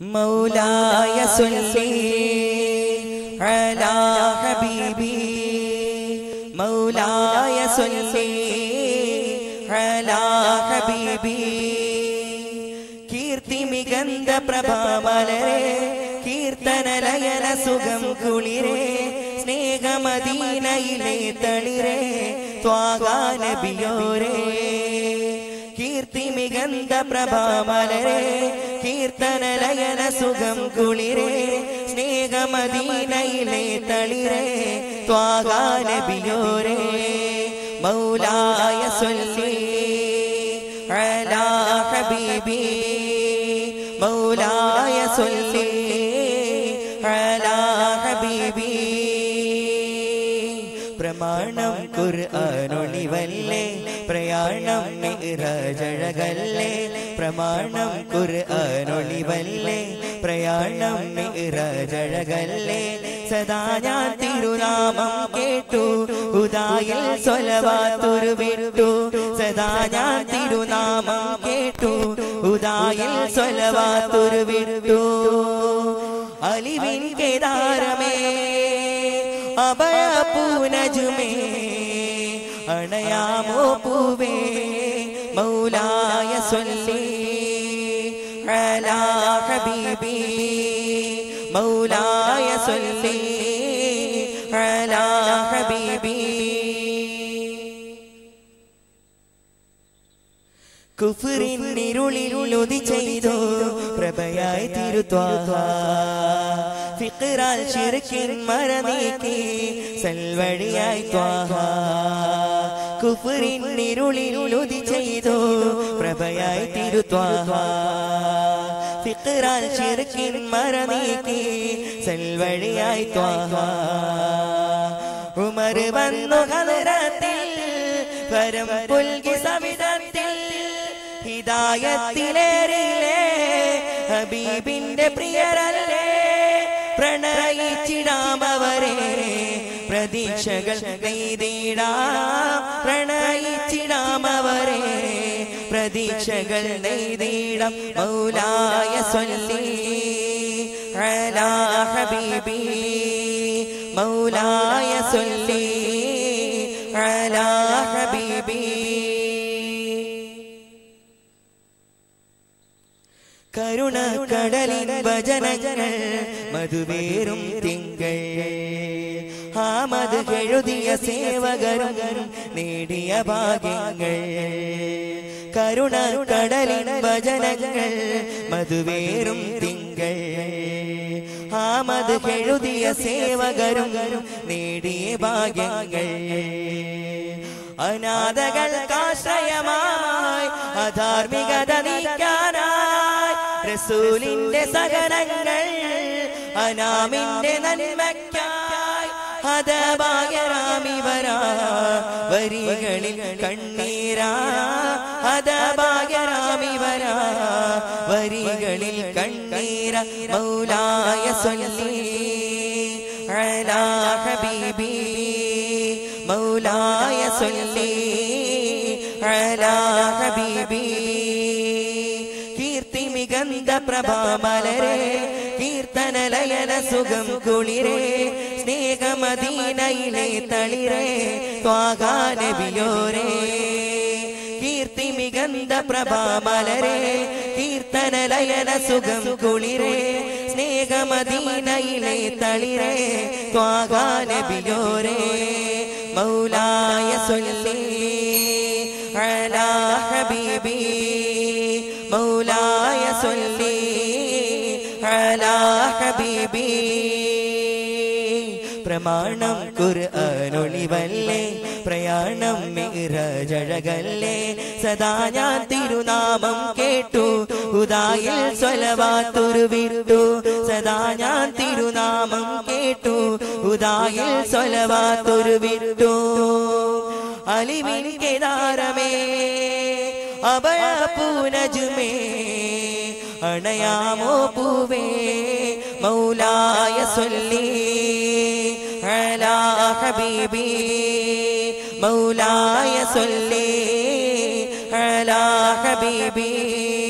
मौला यसुल्ली अला हबीबी। मौला यसुल्ली अला हबीबी। कीर्ति मिगंध प्रभा मलरे कीर्तन लयन सुगम कुളിरे स्नेह मदीनയിലെ തളിരെ ത്വാഗാ തിമികന്ത പ്രഭാമലരെ കീർത്തനലയന സുഖം കുളിരെ സ്നേഹമദീനയിലെ തളിരെ ത്വാകാലബിയോരെ മൗലായ സൊല്ലി അലാ ഹബീബി മൗലായ സൊല്ലി അലാ ഹബീബി. പ്രമാണം കുർആനൊളിവല്ലേ പ്രയാണം നിറജഴകല്ലേ പ്രമാണം ഖുർആനൊളിവല്ലേ? പ്രയാണം നിറജഴകല്ലേ സദാ ഞാൻ തിരുനാമം കേട്ടു ഉദായിൽ സ്വലവാത്തുരു വിട്ടു സദാ ഞാൻ തിരുനാമം കേട്ടു ഉദായിൽ സ്വലവാത്തുരു വിട്ടു അലിവിൻ കേദാരമേ അഭയ പൂനജുമേ അണയാമോ പൂവേ? മൗലായ സ്വല്ലി. അലാ ഹബീബി. മൗലായ സ്വല്ലി. അലാ ഹബീബി. നിരുളിരുളൊതി ചെയ്തു പ്രഭയായി തിരുത്വാഹ ഫിഖറാൽ ശിർക്കിൻ മറനീക്കി സൽവഴിയായി ത്വാഹ കുഫറിനിരുളിലുതി ചെയ്തു. പ്രഭയായി തിരുത്വാഹ ഫിഖറാൽ ശിർക്കിൻ മരനീക്കി. സൽവഴിയായി ത്വാഹ ഉമർ വന്നു ഹലരത്തിൽ പരം പുൽകി സവിധത്തിൽ ഹിദായത്തിലേറിയില്ലേ? ഹബീബിന്റെ പ്രിയരല്ലേ? പ്രണയിച്ചിടാമവരെ. പ്രതീക്ഷകൾ നെയ്തിടാം. പ്രണയിച്ചിടാമവരെ. പ്രതീക്ഷകൾ നെയ്തിടാം. മൗലായ സ്വല്ലി. അലാ ഹബീബി. മൗലായ സ്വല്ലി. അലാ ഹബീബി. കരുണ കടലിൻ വചനങ്ങൾ മധുവേറും തിങ്കൾ. ആ മധു എഴുതിയ സേവകരും നേടിയ ഭാഗ്യങ്ങൾ. കരുണ കടലിൻ വചനങ്ങൾ മധുവേറും തിങ്കൾ. ആ മധു എഴുതിയ സേവകരും നേടിയ ഭാഗ്യങ്ങൾ. അനാഥകൾ കാശ്രയമായി അധാർമികത നീക്കാനായി റസൂലിന്റെ സഹനങ്ങൾ അനാമിന്റെ നന്മയ്ക്കായി ഹതഭാഗ്യരാമിവരാ വരികളിൽ കണ്ണീരാ. ഹതഭാഗ്യരാമിവരാ വരികളിൽ കണ്ണീര. മൗലായ സ്വല്ലി അലാ ഹബീബി. മൗലായ സ്വല്ലി അലാ ഹബീബി. നിഗന്ധ പ്രഭാമലരെ കീർത്തനലയന സുഖം കുളിരേ സ്നേഹമദീനയിലെ തളിരേ ത്വാഗാനബിയോരേ കീർത്തി മികന്ത പ്രഭാമലരെ കീർത്തനലയന സുഖം കുളിരേ സ്നേഹമദീനയിലെ തളിരേ ത്വാഗാനബിയോരേ മൗലായ സൊല്ലേ മൗലായ على حبيبي. പ്രമാണം ഖുർആനൊളിവല്ലേ? പ്രയാണം മിറജഴകല്ലേ? സദാ ഞാൻ തിരുനാമം കേട്ടു. ഉദായിൽ സ്വലവാത്തുരുവിട്ടു സദാ ഞാൻ തിരുനാമം കേട്ടു. ഉദായിൽ സ്വലവാത്തുരുവിട്ടു അലിവിൻ കേദാരമേ അഭയ പൂനജുമേ അണയാമോ പൂവേ മൗലായ സ്വല്ലി അലാ ഹബീബി മൗലായ സ്വല്ലി അലാ ഹബീബി. ശുക്രൻ ശുക്രൻ ശുക്രൻ